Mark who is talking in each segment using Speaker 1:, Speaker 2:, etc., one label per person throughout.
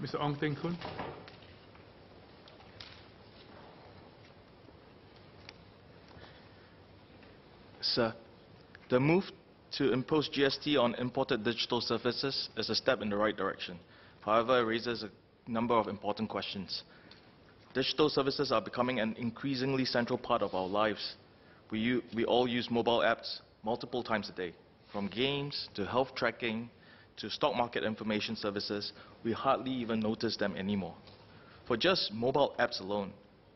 Speaker 1: Mr. Ong Teng Koon.
Speaker 2: Sir, the move to impose GST on imported digital services is a step in the right direction. However, it raises a number of important questions. Digital services are becoming an increasingly central part of our lives. We, we all use mobile apps multiple times a day. From games to health tracking to stock market information services, we hardly even notice them anymore. For just mobile apps alone,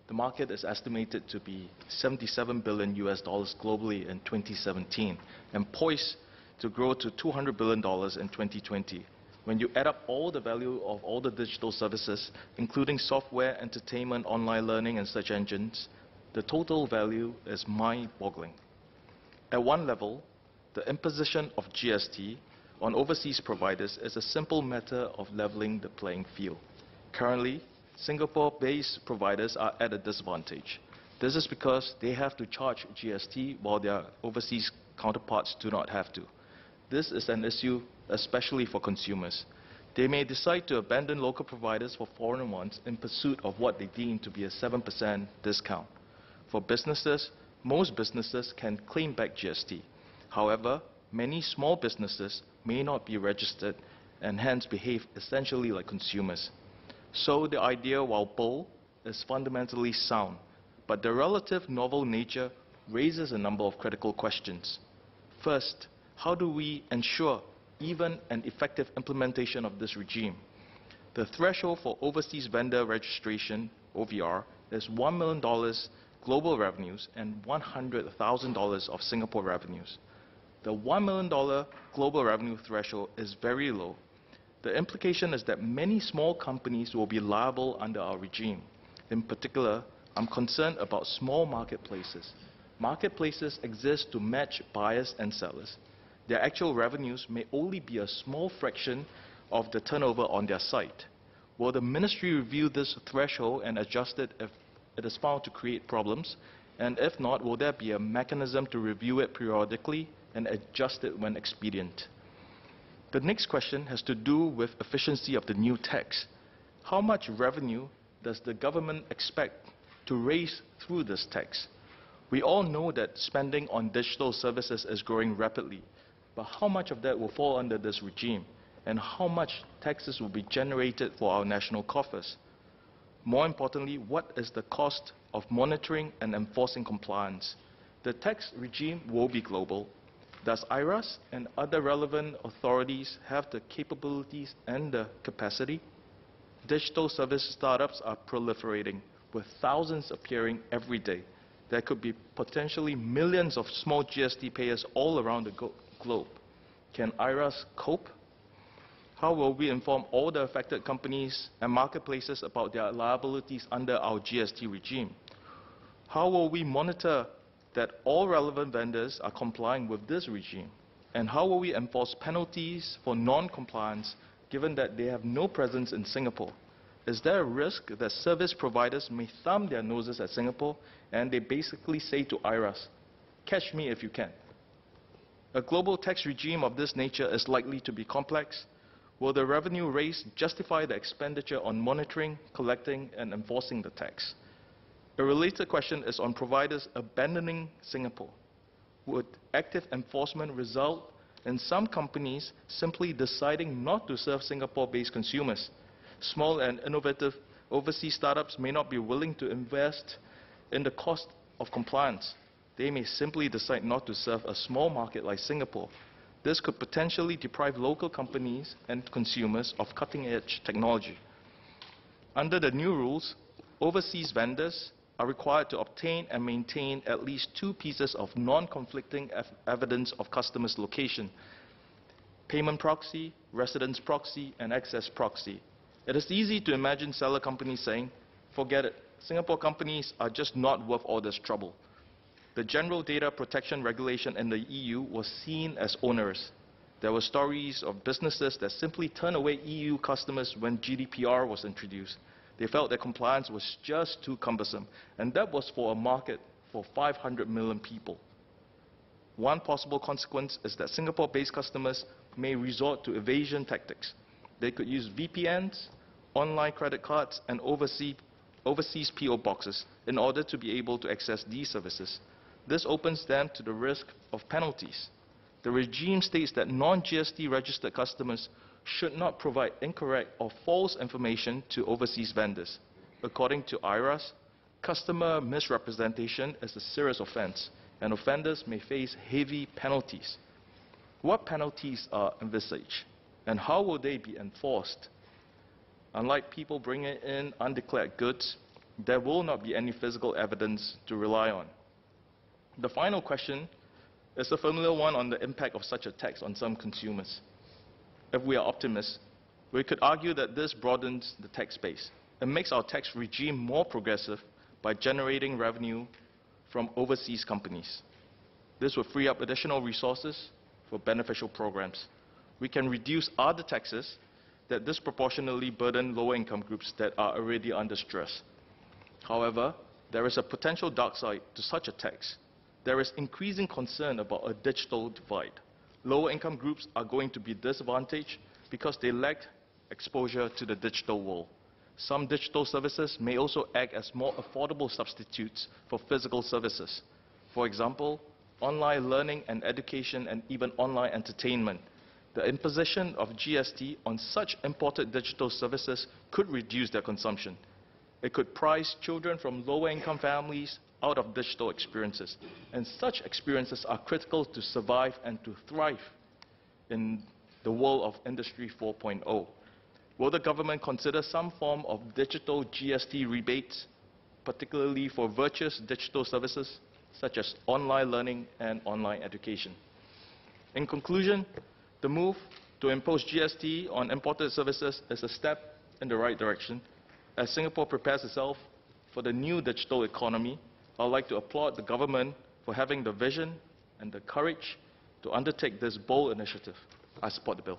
Speaker 2: the market is estimated to be 77 billion US dollars globally in 2017 and poised to grow to 200 billion dollars in 2020. When you add up all the value of all the digital services, including software, entertainment, online learning, and search engines, the total value is mind-boggling. At one level, the imposition of GST on overseas providers is a simple matter of leveling the playing field. Currently, Singapore-based providers are at a disadvantage. This is because they have to charge GST while their overseas counterparts do not have to. This is an issue especially for consumers. They may decide to abandon local providers for foreign ones in pursuit of what they deem to be a 7% discount. For businesses, most businesses can claim back GST. However, many small businesses may not be registered and hence behave essentially like consumers. So the idea, while bold, is fundamentally sound, but the relative novel nature raises a number of critical questions. First, how do we ensure even an effective implementation of this regime? The threshold for overseas vendor registration, OVR, is $1 million global revenues and $100,000 of Singapore revenues. The $1 million global revenue threshold is very low. The implication is that many small companies will be liable under our regime. In particular, I'm concerned about small marketplaces. Marketplaces exist to match buyers and sellers. Their actual revenues may only be a small fraction of the turnover on their site. Will the ministry review this threshold and adjust it if it is found to create problems? And if not, will there be a mechanism to review it periodically and adjust it when expedient? The next question has to do with efficiency of the new tax. How much revenue does the government expect to raise through this tax? We all know that spending on digital services is growing rapidly, but how much of that will fall under this regime? And how much taxes will be generated for our national coffers? More importantly, what is the cost of monitoring and enforcing compliance? The tax regime will be global. Does IRAS and other relevant authorities have the capabilities and the capacity? Digital service startups are proliferating, with thousands appearing every day. There could be potentially millions of small GST payers all around the globe. Can IRAS cope? How will we inform all the affected companies and marketplaces about their liabilities under our GST regime? How will we monitor that all relevant vendors are complying with this regime? And how will we enforce penalties for non-compliance given that they have no presence in Singapore? Is there a risk that service providers may thumb their noses at Singapore and they basically say to IRAS, catch me if you can? A global tax regime of this nature is likely to be complex. Will the revenue raised justify the expenditure on monitoring, collecting, and enforcing the tax? A related question is on providers abandoning Singapore. Would active enforcement result in some companies simply deciding not to serve Singapore-based consumers? Small and innovative overseas startups may not be willing to invest in the cost of compliance. They may simply decide not to serve a small market like Singapore. This could potentially deprive local companies and consumers of cutting-edge technology. Under the new rules, overseas vendors are required to obtain and maintain at least two pieces of non-conflicting ev- evidence of customers' location, payment proxy, residence proxy, and access proxy. It is easy to imagine seller companies saying, forget it, Singapore companies are just not worth all this trouble. The General Data Protection Regulation in the EU was seen as onerous. There were stories of businesses that simply turned away EU customers when GDPR was introduced. They felt that compliance was just too cumbersome, and that was for a market for 500 million people. One possible consequence is that Singapore-based customers may resort to evasion tactics. They could use VPNs online credit cards, and oversea- overseas PO boxes in order to be able to access these services. This opens them to the risk of penalties. The regime states that non-GST registered customers should not provide incorrect or false information to overseas vendors. According to IRAS, customer misrepresentation is a serious offense, and offenders may face heavy penalties. What penalties are envisaged, and how will they be enforced? Unlike people bringing in undeclared goods, there will not be any physical evidence to rely on. The final question is a familiar one on the impact of such a tax on some consumers. If we are optimists, we could argue that this broadens the tax base and makes our tax regime more progressive by generating revenue from overseas companies. This will free up additional resources for beneficial programs. We can reduce other taxes that disproportionately burden lower income groups that are already under stress. However, there is a potential dark side to such a tax. There is increasing concern about a digital divide. Lower income groups are going to be disadvantaged because they lack exposure to the digital world. Some digital services may also act as more affordable substitutes for physical services. For example, online learning and education and even online entertainment. The imposition of GST on such imported digital services could reduce their consumption. It could price children from lower income families out of digital experiences. And such experiences are critical to survive and to thrive in the world of Industry 4.0. Will the government consider some form of digital GST rebates, particularly for virtuous digital services such as online learning and online education? In conclusion, the move to impose GST on imported services is a step in the right direction as Singapore prepares itself for the new digital economy I would like to applaud the government for having the vision and the courage to undertake this bold initiative. I support the bill.